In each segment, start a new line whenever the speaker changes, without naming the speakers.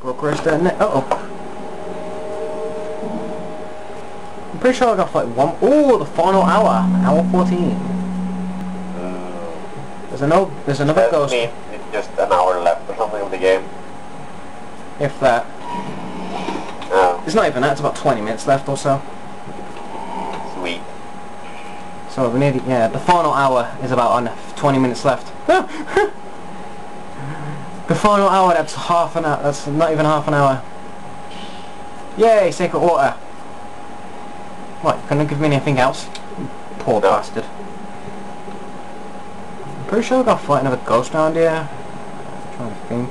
Brokerage net. Uh oh. I'm pretty sure I got like one. Oh, the final hour, hour 14. There's another. There's another
That
ghost.
means it's just an hour left or something of the game.
If that.
Oh,
It's not even that. It's about 20 minutes left or so.
sweet.
So we need. Yeah, the final hour is about on 20 minutes left. the final hour. That's half an hour. That's not even half an hour. Yay! Sacred water. What? You couldn't give me anything else? Poor
No.
bastard. I'm pretty sure I got to fight another ghost around here. I'm trying to think.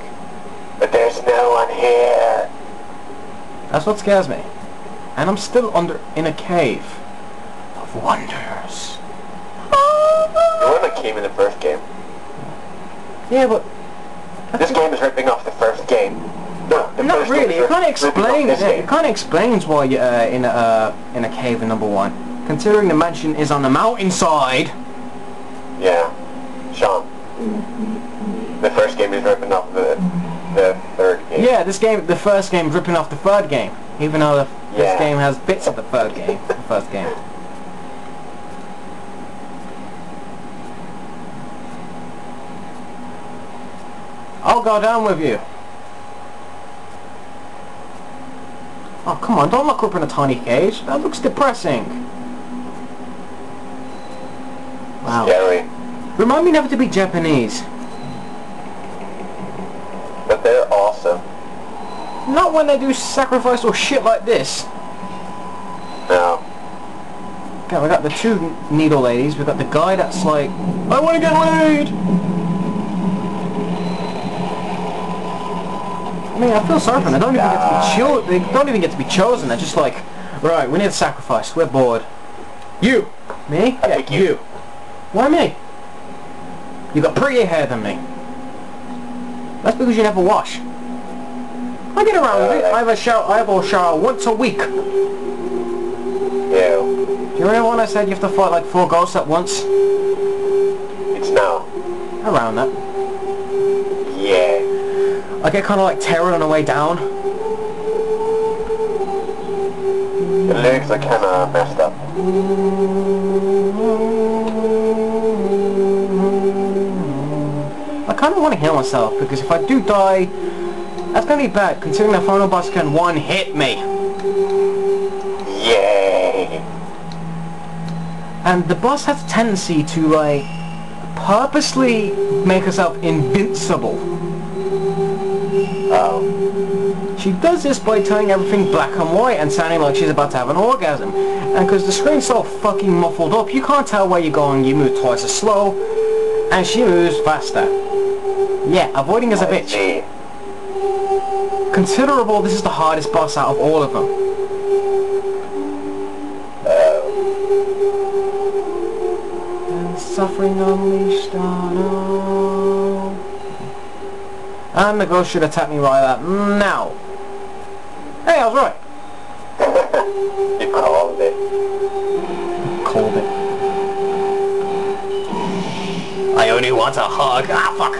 But there's no one here.
That's what scares me. And I'm still under in a cave of wonders.
The one that came in the first game.
Yeah, but
This game is ripping off the first game. No, the
not really.
is
It kind of explains. It kind of explains why you're uh, in a uh, in a cave in number one. Considering the mansion is on the mountainside.
Yeah, Sean. The first game is ripping off the the third game.
Yeah, this game, the first game, ripping off the third game. Even though the, this game has bits of the third game, the first game. I'll go down with you. Oh, come on, don't look up in a tiny cage. That looks depressing. Wow.
Scary.
Remind me never to be Japanese.
But they're awesome.
Not when they do sacrifice or shit like this.
No.
Okay, we got the two needle ladies. We got the guy that's like, I want to get laid. Mean, I feel sorry for them. They don't even get to be cho- They don't even get to be chosen. They're just like, right, we need a sacrifice. We're bored. You. Me?
I
yeah,
you.
you. Why me? You got prettier hair than me. That's because you never wash. I get around with it. Uh, I have a shower. I have a shower once a week.
Ew.
Do you remember when I said you have to fight like four ghosts at once?
It's now.
Around that. I get kind of like terror on the way down.
The lyrics are kind of messed up.
I kind of want to heal myself because if I do die, that's going to be bad considering the final boss can one hit me.
Yay.
And the boss has a tendency to like purposely make herself invincible. She does this by turning everything black and white and sounding like she's about to have an orgasm. And because the screen's so fucking muffled up, you can't tell where you're going. You move twice as slow, and she moves faster. Yeah, avoiding is a bitch.
see.
Considerable, this is the hardest boss out of all of them.
Oh.
And suffering unleashed on all. And the ghost should attack me right about now. Hey, I was right.
You called it.
Called it. I only want a hug. Ah, fuck.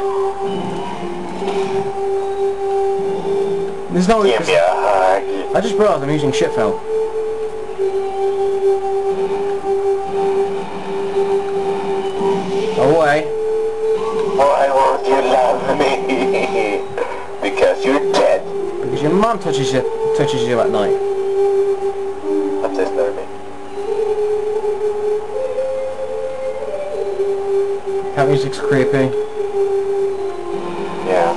There's no...
Give me a hug.
I just realized I'm using shit film. Mum touches you, touches you at night.
That's disturbing.
That music's creepy.
Yeah.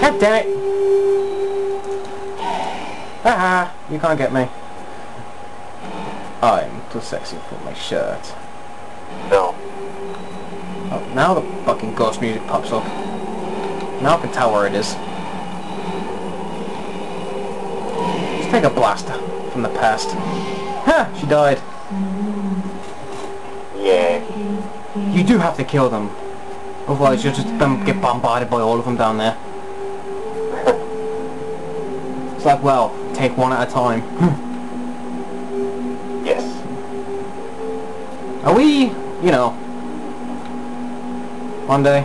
God damn it! Haha, you can't get me. I'm too sexy for my shirt.
No.
Oh, now the fucking ghost music pops up. Now I can tell where it is. Take a blast from the past. Ha! She died.
Yeah.
You do have to kill them. Otherwise you'll just get bombarded by all of them down there. It's like, well, take one at a time.
Yes.
Are we, you know, one day?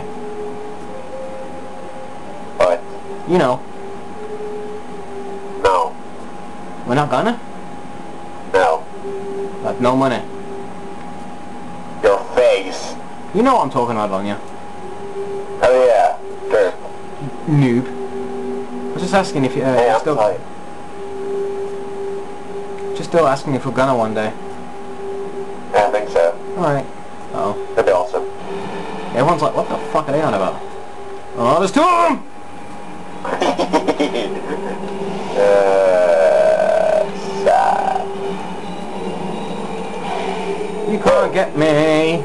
But
You know,
No.
We're not gonna.
No.
Like, no money.
Your face.
You know what I'm talking about, don't you?
Oh yeah. Sure.
Noob. I was just asking if you, uh,
Hey,
still,
sorry.
just still asking if we're gonna one day.
Yeah, I think so.
Alright. Uh oh.
That'd be awesome.
Everyone's like, what the fuck are they on about? Oh, there's two of them!
uh, sad.
You can't get me.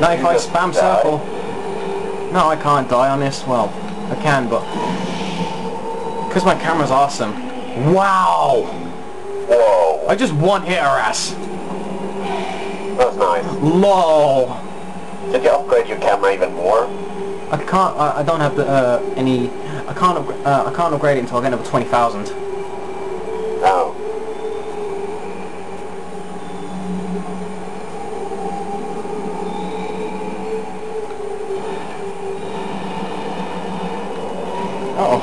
Not if I spam
die.
circle. No, I can't die on this. Well, I can, but... Because my camera's awesome. Wow!
Whoa.
I just one hit her ass.
That was nice.
LOL.
Did you upgrade your camera even more?
I can't, I, I don't have the, uh, any... I can't, uh, I can't upgrade it until I get over 20,000.
No.
Uh-oh.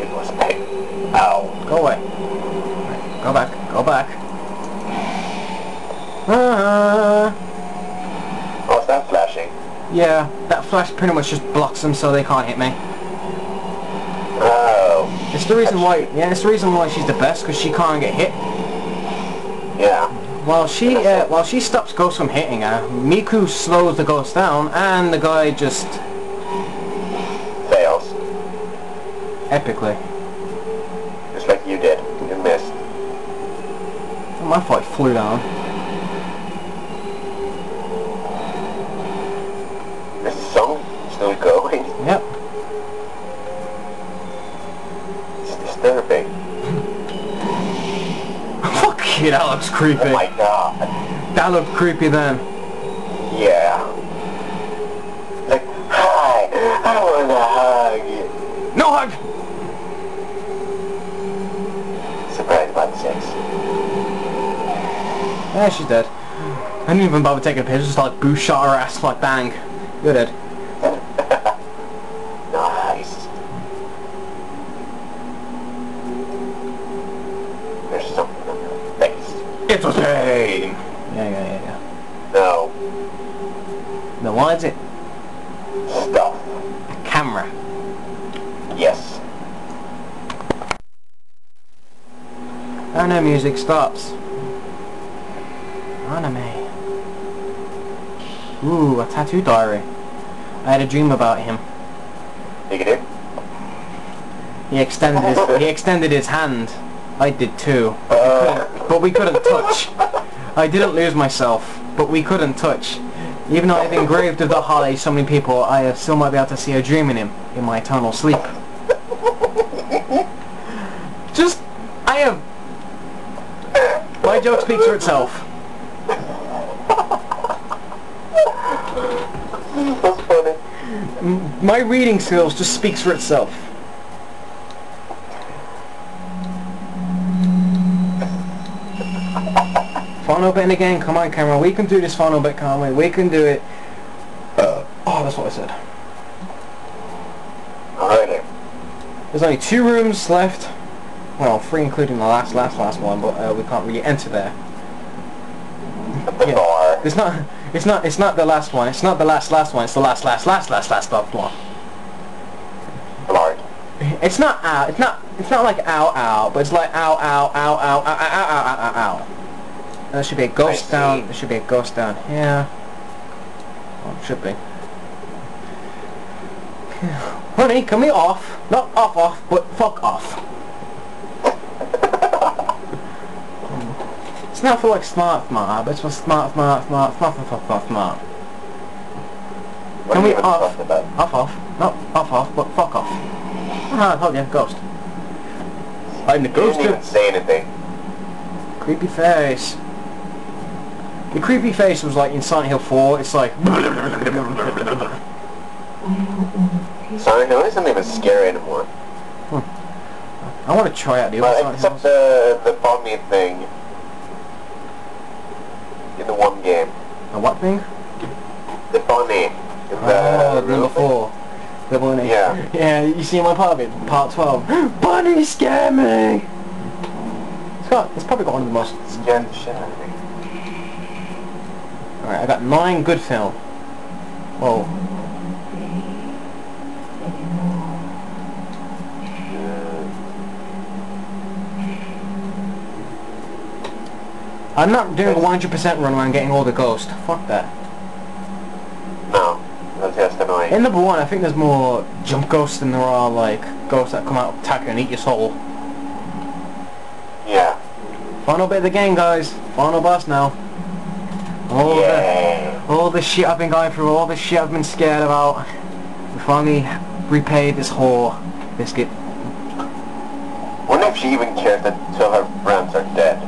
It was pain. Ow.
Go away. Right, go back. Go back. Uh,
What's that flashing?
Yeah, that flash pretty much just blocks them so they can't hit me.
Oh.
It's the reason why, yeah, it's the reason why she's the best, because she can't get hit.
Yeah.
While she, uh, while she stops ghosts from hitting her, Miku slows the ghost down, and the guy just,
Fails.
epically.
Just like you did. You missed.
My fight flew down.
This song still going.
Yep.
It's disturbing.
Fuck that looks creepy.
Oh my god.
That looked creepy then.
Yeah. Like, hi, I want a hug.
No hug!
Surprise about sex.
Yeah, she's dead. I didn't even bother taking a picture, just like boost shot her ass, like bang. You're dead.
Nice. There's something on your face.
It was pain! Yeah, yeah, yeah, yeah.
No.
Then why is it
Stuff.
a camera?
Yes.
And the music stops. Anime. Ooh, a tattoo diary. I had a dream about him.
You do?
He extended his he extended his hand. I did too.
Uh,
But we couldn't touch. I didn't lose myself, but we couldn't touch. Even though I've engraved with the holly so many people, I still might be able to see a dream in him in my eternal sleep. Just, I have. My joke speaks for itself.
that's funny.
My reading skills just speaks for itself. Phone open again, come on camera, we can do this phone open, can't we? We can do it. Uh, oh, that's what I said.
Alrighty.
There's only two rooms left. Well, three including the last, last, last one, but uh, we can't really enter there. Yeah. It's not, it's not, it's not the last one. It's not the last, last one. It's the last, last, last, last, last, last one.
Lord.
It's not ow. It's not. It's not like ow ow, but it's like ow ow ow ow ow ow ow ow ow ow. There should be a ghost down. There should be a ghost down here. Oh, should be. Honey, can we off? Not off off, but fuck off. It's not for like smart smart, but it's for smart smart smart smart smart smart smart.
What
Can we off? Off off. Not off off, but fuck off. Ah, I told you, ghost. I'm the ghost.
You
didn't
even say anything.
creepy face. The creepy face was like in Silent Hill 4, it's like
no, it isn't even scary anymore.
I want to try out the other
Well,
Silent
except
Hills.
the the bunny thing in the one game.
A what thing?
The bunny in the
ah,
Oh,
number 4. The bunny.
Yeah.
Yeah, you see my part of it? Part 12. Bunny scare me! It's got, it's probably got one of the most...
Scared the shit out of me.
Alright, I got nine good film. Whoa. I'm not doing a 100% run when I'm getting all the ghosts. Fuck that.
No. That's just annoying.
In number one, I think there's more jump ghosts than there are, like, ghosts that come out, attack you and eat your soul.
Yeah.
Final bit of the game, guys. Final boss now. All the, all the shit I've been going through, all the shit I've been scared about. We finally repaid this whore, Biscuit.
Wonder if she even cares that two of her friends are dead.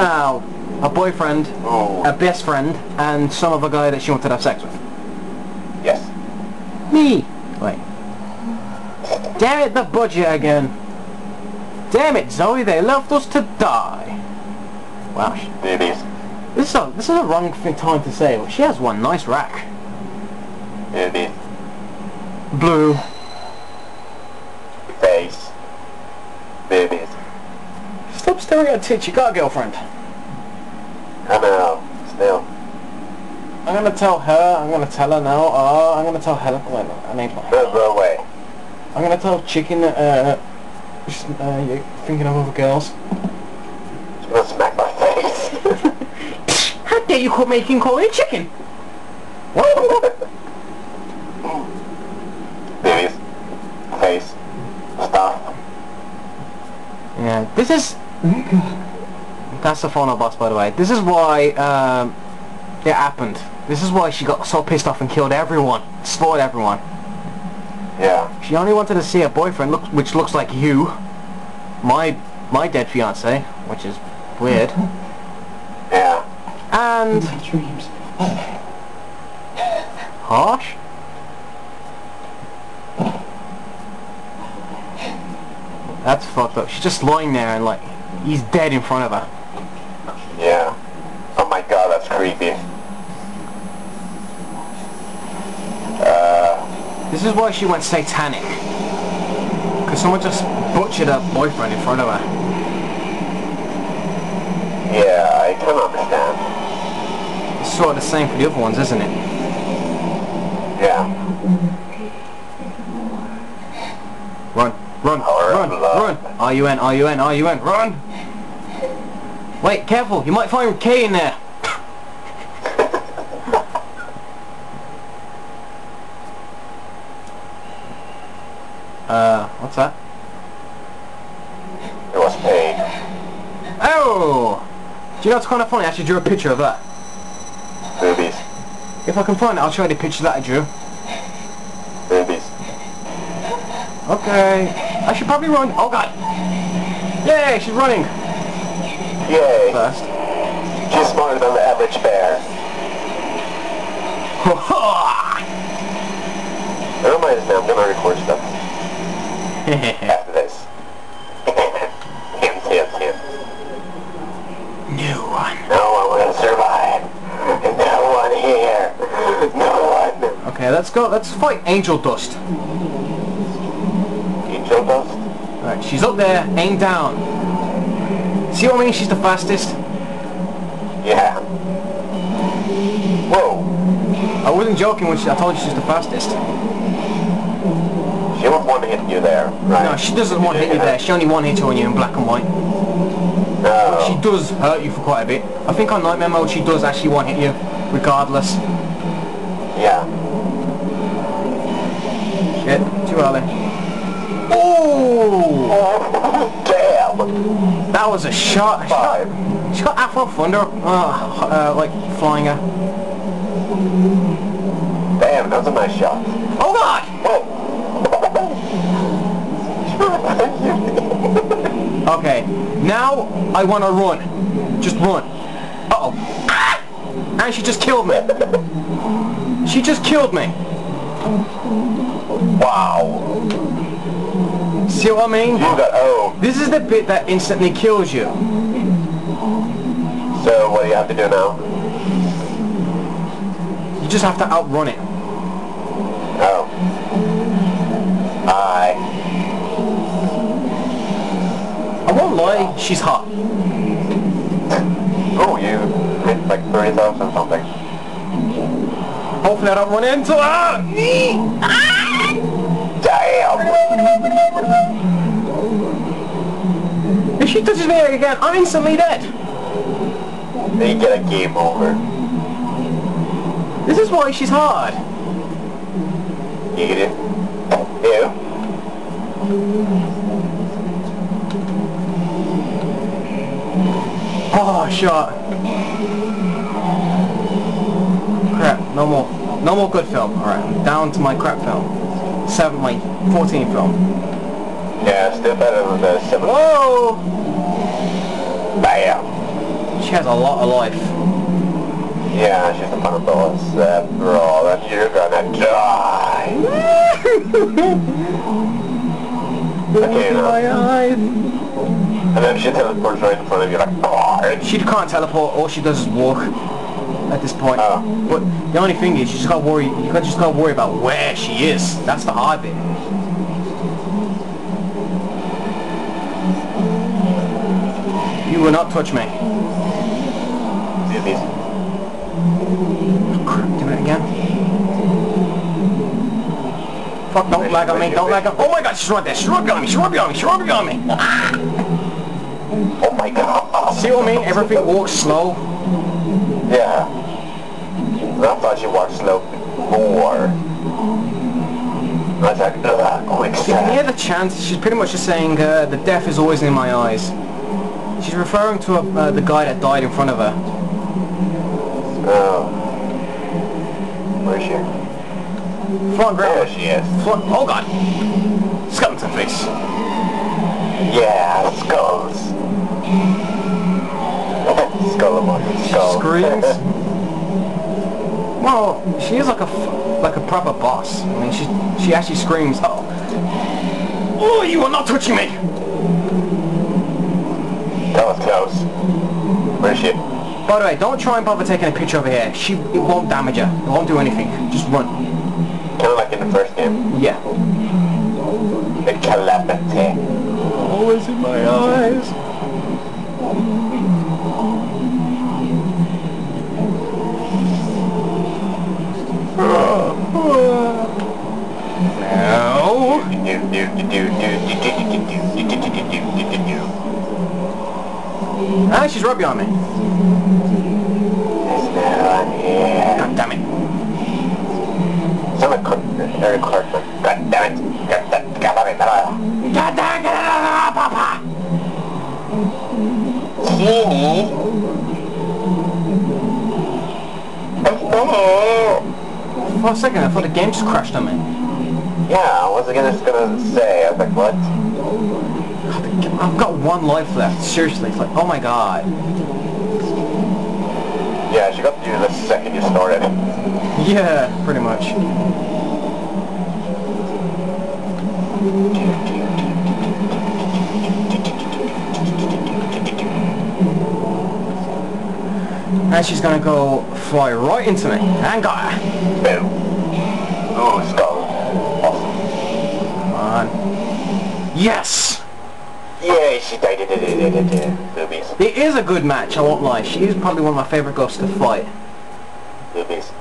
Now, a boyfriend,
Ooh.
a best friend, and some other guy that she wanted to have sex with.
Yes.
Me! Wait. Damn it, the budget again. Damn it, Zoe, they left us to die. Wow, sh- this is a, this is a wrong thing, time to say, she has one nice rack.
Boobies.
Blue.
Face. Boobies.
At tits, you got a girlfriend.
I know. Still.
I'm gonna tell her, I'm gonna tell her now, oh, I'm gonna tell Helen, wait, no, name's not
No,
Helen.
go away.
I'm gonna tell Chicken, uh, uh, you're thinking of other girls.
She's gonna smack my face.
How dare you quit making call you chicken? What?
Boobies. Face. Stuff.
Yeah, this is... That's the final boss, by the way. This is why um, it happened. This is why she got so pissed off and killed everyone. Slaughtered everyone.
Yeah.
She only wanted to see her boyfriend, look, which looks like you. My my dead fiance, which is weird.
Yeah.
And...
dreams.
Harsh? That's fucked up. She's just lying there and like, he's dead in front of her.
Yeah. Oh my god, that's creepy. Uh,
This is why she went satanic. Because someone just butchered her boyfriend in front of her.
yeah, I can understand.
It's sort of the same for the other ones, isn't it?
Yeah.
Run, run, run, run. Are you in, are you in, are you in? Run! Wait, careful, you might find K in there. Uh, what's that?
It was paid.
Oh! Do you know what's kind of funny? I actually drew a picture of that.
Boobies.
If I can find it, I'll show you the picture that I drew.
Boobies.
Okay. I should probably run. Oh god! Yay, she's running!
Yay.
First.
She's smarter than the average bear. Never mind this now, I'm gonna record stuff after this. hint, hint, hint.
New one.
No one will survive. No one here. No one.
Okay, let's go. Let's fight Angel Dust.
Angel dust?
Alright, she's up there, aim down. See what I mean? She's the fastest.
Yeah. Whoa.
I wasn't joking when she, I told you she's the fastest.
She won't want to hit you there, right?
No, she doesn't want to hit you there. She only one hit you on you in black and white.
No.
She does hurt you for quite a bit. I think on Nightmare Mode she does actually one hit you, regardless.
Yeah.
Shit, too early. Oh! That was a shot. She
Five.
got, she got Afro Thunder, uh, uh, like, flying her.
Damn, that was a nice shot.
Oh god!
Whoa.
Okay, now I want to run. Just run. Uh-oh. Ah! And she just killed me. She just killed me.
wow.
See what I mean?
You got oh.
This is the bit that instantly kills you.
So what do you have to do now?
You just have to outrun it.
Oh. Hi.
I won't lie, she's hot.
Oh, you hit like 30,000 something.
Hopefully I don't run into her!
Damn!
She touches me again, I'm instantly dead!
They get a game over.
This is why she's hard.
You get it? Ew.
Oh, shot. Crap, no more. No more good film. Alright, down to my crap film. Seven, my 14 film.
Yeah, still better than the 7.
Whoa!
Bam!
She has a lot of life.
Yeah, she's a boss, uh, bro, and you're gonna die. okay, now.
My eyes.
And then she teleports right in front of you like, oh,
She can't teleport, all she does is walk at this point.
Oh.
But the only thing is, you just gotta worry, you just gotta worry about where she is. That's the hard bit. You will not touch me.
do this.
Crap, do it again. Fuck, don't lag on me, don't lag on me. Oh my god, she's right there, she's right behind me, she's right behind me, she's right behind me.
Oh my god.
See what I mean? Everything walks slow.
Yeah. I thought she walked slow more. I was like, ugh, quick
You can hear the chant, she's pretty much just saying, uh, the death is always in my eyes. She's referring to uh, the guy that died in front of her.
Oh. Where is she?
Front
There
row.
she is.
Front, oh god. Skeleton face.
Yeah, skulls. Skull emoji, skull.
Screams. well, she is like a, like a proper boss. I mean, she, she actually screams, oh. Oh, you are not touching me!
That was close. Where is she?
By the way, don't try and bother taking a picture over here. She, it won't damage her. It won't do anything. Just run.
Kind of like in the first game.
Yeah.
The calamity.
Always in my eyes. Now. Ah, she's rubbing on me. God damn it.
Someone could very close. God damn it. God damn it. God damn it.
Papa.
Genie.
For a second, I thought the game just crashed on me.
Yeah, I was again just gonna say, I was like, what?
I've got one life left. Seriously, it's like, oh my god.
Yeah, she got to you the second you started.
Yeah, pretty much. And she's gonna go fly right into me. And got her.
Boom. Ooh, skull. Awesome.
Come on. Yes!
Yay, she died. Boobies.
It is a good match, I won't lie. She is probably one of my favourite ghosts to fight.
Boobies.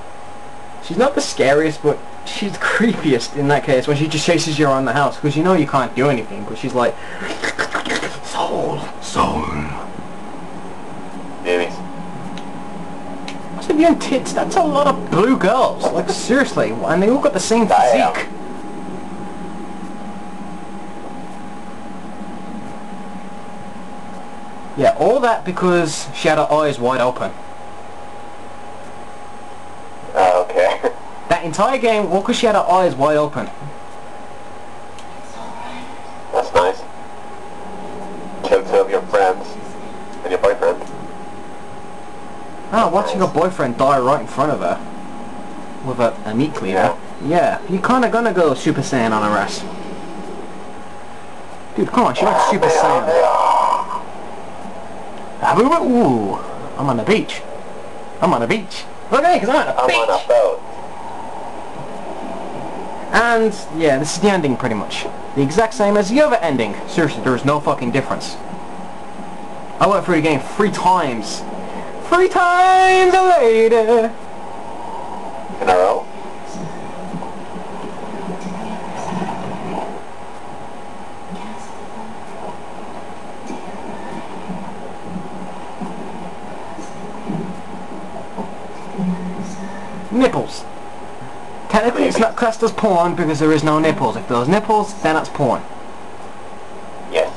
She's not the scariest, but she's the creepiest in that case when she just chases you around the house because you know you can't do anything, but she's like, soul, soul.
Boobies.
Must have been tits. That's a lot of blue girls. Like seriously, and they all got the same
Damn.
Um, physique. Yeah, all that because she had her eyes wide open.
Oh, okay.
That entire game, all because she had her eyes wide open.
That's nice. Kill two of your friends and your boyfriend.
Ah, watching her boyfriend die right in front of her with a, a meat cleaver. Yeah, you're kind of gonna go Super Saiyan on her ass. Dude, come on, she went Super Saiyan. Ooh, I'm on the beach. I'm on the beach. Look at me, 'cause I'm on
I'm
beach.
on a boat.
And yeah, this is the ending pretty much. The exact same as the other ending. Seriously, there is no fucking difference. I went through the game three times. Three times later.
In a row?
Nipples. Technically it's not classed as porn because there is no nipples. If there's nipples, then it's porn.
Yes.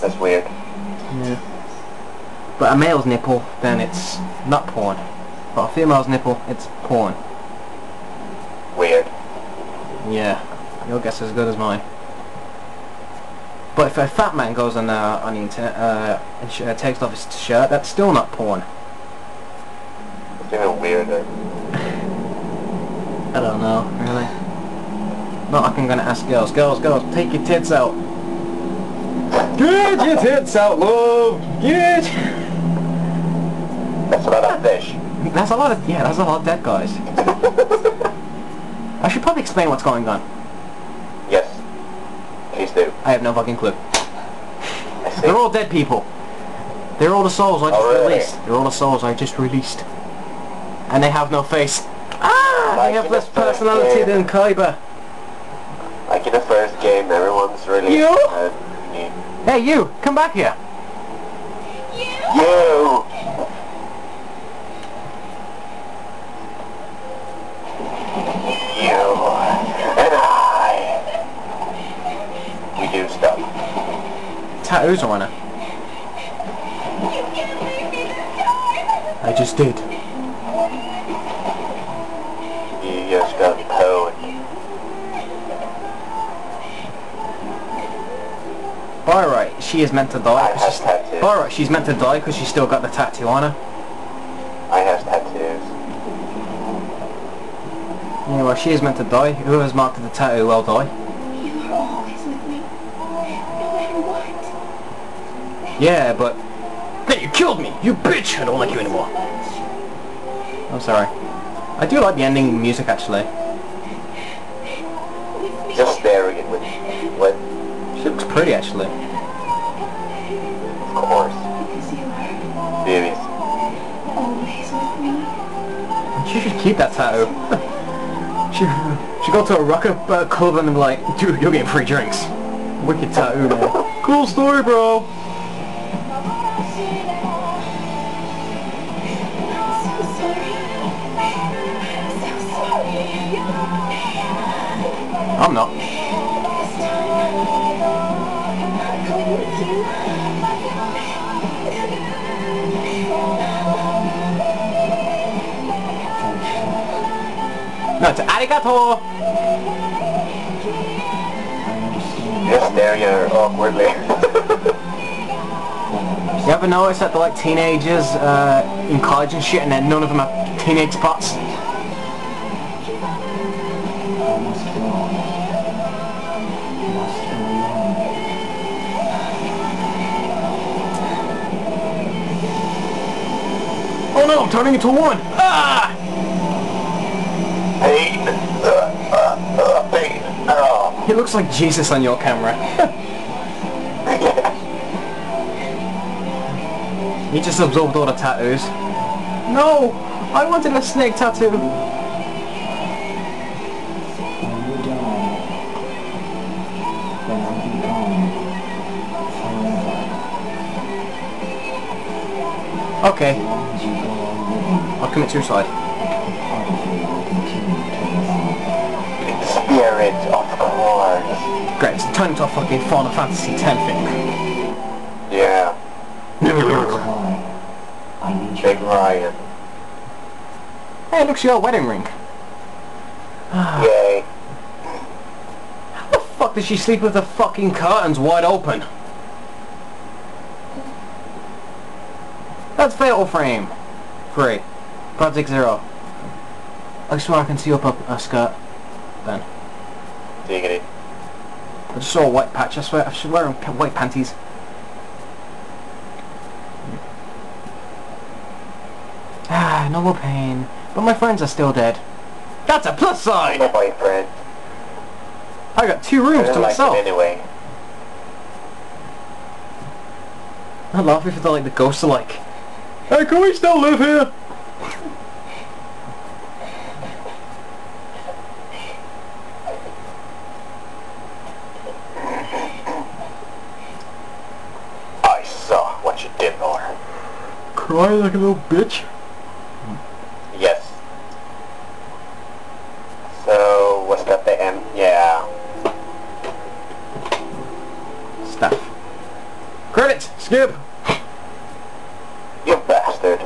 That's weird.
Yeah. But a male's nipple, then it's not porn. But a female's nipple, it's porn.
Weird.
Yeah. Your guess is as good as mine. But if a fat man goes on uh, on the internet uh, and sh uh, takes off his shirt, that's still not porn.
It's even weirder.
I don't know, really. Not like I'm gonna ask girls. Girls, girls, take your tits out. Get your tits out, love! Get...
That's a lot of fish.
That's a lot of, yeah, that's a lot of dead guys. I should probably explain what's going on.
Yes. Please do.
I have no fucking clue.
I see.
They're all dead people. They're all the souls I just
Oh, really?
released. They're all the souls I just released. And they have no face.
Like
they have less personality
game.
than Kaiba.
Like in the first game, everyone's really...
You?
Uh.
Hey, you! Come back here!
You! You and I. We do stuff.
Tattoos on her. I just did.
Just got pwned.
Alright, she is meant to die.
I have tattoos.
Alright, she's meant to die because she's still got the tattoo on her.
I have tattoos.
Yeah, well, she is meant to die. Whoever's marked the tattoo will die.
You are always with me, no matter what.
Yeah, but... Then you killed me! You bitch! I don't like you anymore. I'm sorry. I do like the ending music, actually.
Just staring at with what?
She looks pretty, actually.
Of course.
Because you
Babies.
always with me.
She should keep that tattoo. she she go to a rocker uh, club and be like, dude, you're getting free drinks. Wicked tattoo, man. cool story, bro.
I'm
not.
This time, I'm not going with you.
No, it's arigato!
Staring at her awkwardly.
You ever notice that they're like teenagers uh, in college and shit and then none of them have teenage spots? No, I'm turning into one! Ah!
pain. Uh, uh, uh, pain. Oh.
He looks like Jesus on your camera. he just absorbed all the tattoos. No! I wanted a snake tattoo! Okay. I'll commit suicide.
Spirit, of course.
Great, it's turned into a fucking Final Fantasy X thing.
Yeah. Big Ryan.
Hey, look, your wedding ring.
Yay.
How the fuck did she sleep with the fucking curtains wide open? That's Fatal Frame. Three. Project Zero. I swear I can see up a, a skirt. Ben.
Diggity.
I just saw a white patch. I swear, I should wear white panties. Ah, no more pain. But my friends are still dead. That's a plus sign!
My boyfriend.
I got two rooms to
like
myself.
it anyway.
I laugh if they're like the ghosts are like, Hey, can we still live here?
I saw what you did, Laura.
Cry like a little bitch.
Yes. So, what's that the end? Yeah.
Stuff. Credits! Skip!
You bastard.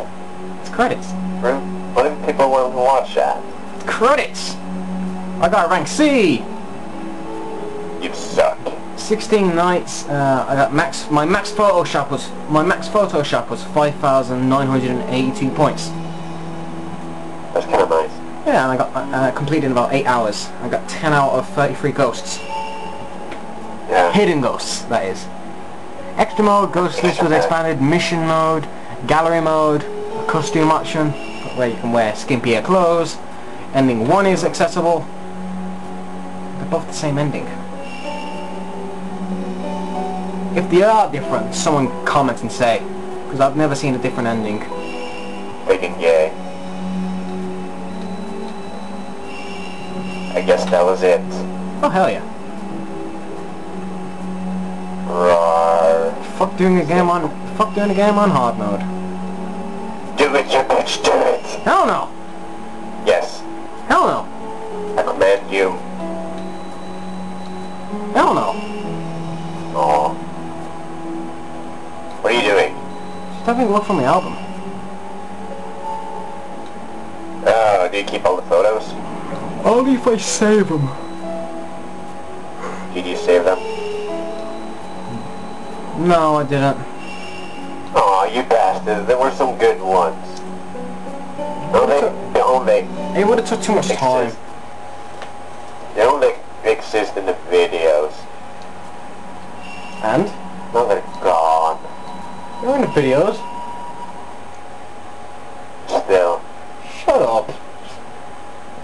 It's credits.
What if people want to watch that?
Credits! I got rank C!
You suck.
16 nights, uh, I got max, my max Photoshop was, my max Photoshop was 5,982 points.
That's kind of nice.
Yeah, and I got, uh, uh, completed in about 8 hours. I got 10 out of 33 ghosts.
Yeah.
Hidden ghosts, that is. Extra mode, ghost list was expanded, mission mode, gallery mode, costume option, where you can wear skimpier clothes. Ending 1 is accessible. They're both the same ending. If they are different, someone comment and say, because I've never seen a different ending.
Freaking yay. I guess that was it.
Oh hell yeah.
Roar.
Fuck doing a game on, fuck doing a game on hard mode.
Do it, you bitch, do it.
Hell no!
Yes.
Hell no!
I command you.
Hell no!
Oh. What are you doing?
Just having a look from the album.
Oh, do you keep all the photos?
Only if I save them.
Did you save them?
No, I didn't.
Oh, you bastard. There were some good ones. No, they, Don't they
It would have took too much time.
exist. They only exist in the videos.
And?
Now they're gone.
The videos.
Still.
Shut up.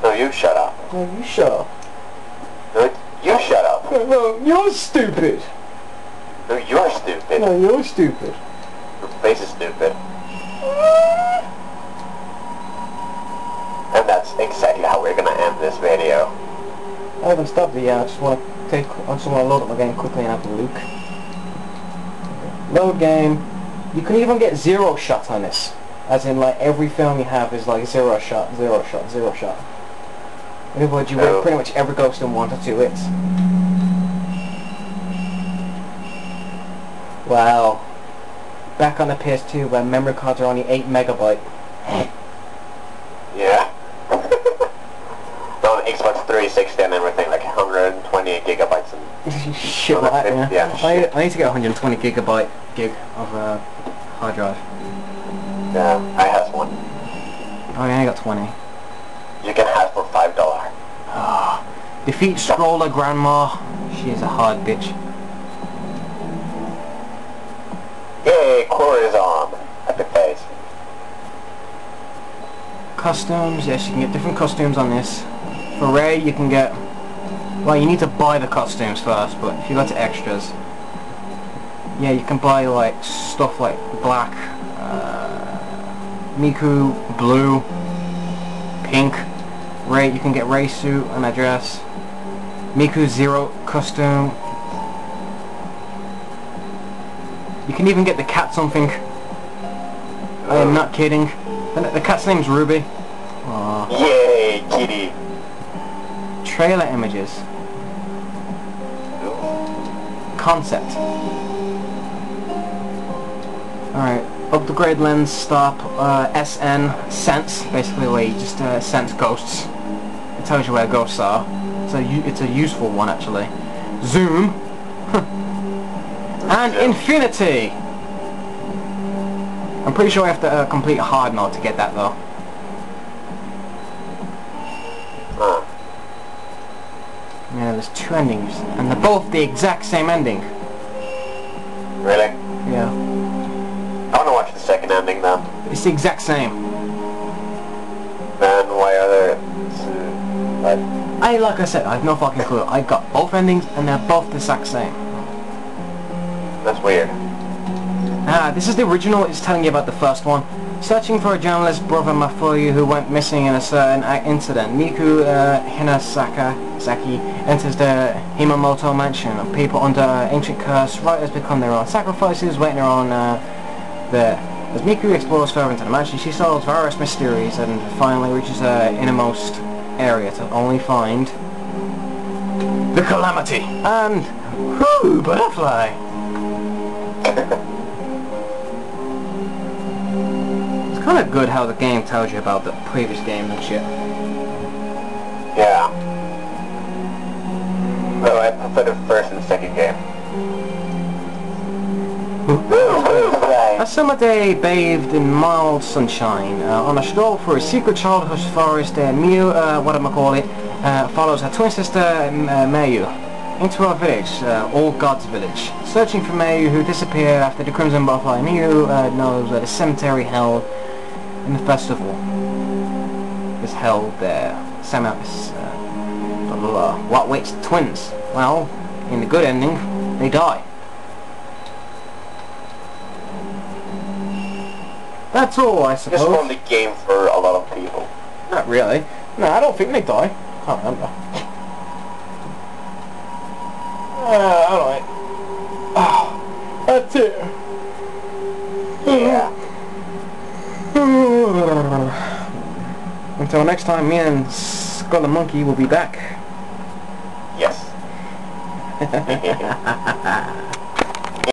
No, you shut up.
No, you shut up.
No, you shut up.
No, no, you're stupid.
No, you're stupid.
No, you're stupid.
Your face is stupid. And that's exactly how we're gonna end this video.
I haven't stopped it yet. I just want to take. I just want to load up my game quickly and have a look. Load game. You can even get zero shot on this. As in, like every film you have is like zero shot, zero shot, zero shot. In other words, you
Oh.
pretty much every ghost in one to two hits. Wow. Back on the PS2 where memory cards are only 8 megabyte.
Yeah. on Xbox 360 and everything, like 120 gigabytes and
shit like that, yeah.
yeah,
I. I need to get 120 gigabyte gig of uh, hard drive.
yeah, I have one.
Oh yeah, I got 20.
You can have for five dollar.
Defeat Stroller Grandma. She is a hard bitch.
Yay, core is on. Epic face.
Costumes, yes, you can get different costumes on this. For Rei, you can get... Well, you need to buy the costumes first, but if you go to extras, yeah, you can buy like stuff like black, uh, Miku, blue, pink. Right, you can get Rei suit and a dress. Miku Zero costume. You can even get the cat something. I am not kidding. The, cat's name's Ruby. Aww.
Yay, kitty.
Trailer images. Concept. Alright. Upgrade lens stop. Uh, SN. Sense. Basically where you just uh, sense ghosts. It tells you where ghosts are. It's a, it's a useful one actually. Zoom. and infinity. I'm pretty sure I have to uh, complete hard mode to get that though. Yeah, there's two endings, and they're both the exact same ending.
Really? Ending then.
It's the exact same.
Then why are there... two- What?
I, like I said, I have no fucking clue. I got both endings and they're both the exact same.
That's weird.
Ah, this is the original, it's telling you about the first one. Searching for a journalist, brother Mafuyu, who went missing in a certain incident. Miku uh, Hinasaka Saki enters the Himamoto mansion. People under ancient curse, writers become their own sacrifices, waiting on uh, there. As Miku explores further into the mansion, she solves various mysteries and finally reaches her innermost area to only find the Calamity and whoo, Butterfly. It's kind of good how the game tells you about the previous games and shit.
Yeah. No, I prefer the first and second game.
A summer day bathed in mild sunshine. Uh, on a stroll through a secret childhood forest, uh, Mio, uh, what am I call it, uh, follows her twin sister uh, Mayu into a village, uh, All Gods Village. Searching for Mayu, who disappeared after the Crimson Butterfly. Mio uh, knows that a cemetery held in the festival is held there. Sam uh, blah, blah, blah. What waits the twins? Well, in the good ending, they die. That's all, I suppose.
formed the game for a lot of people.
Not really. No, I don't think they die. Can't remember. Uh, I don't. Oh, that's it.
Yeah.
Until next time, me and Skull and Monkey will be back.
Yes.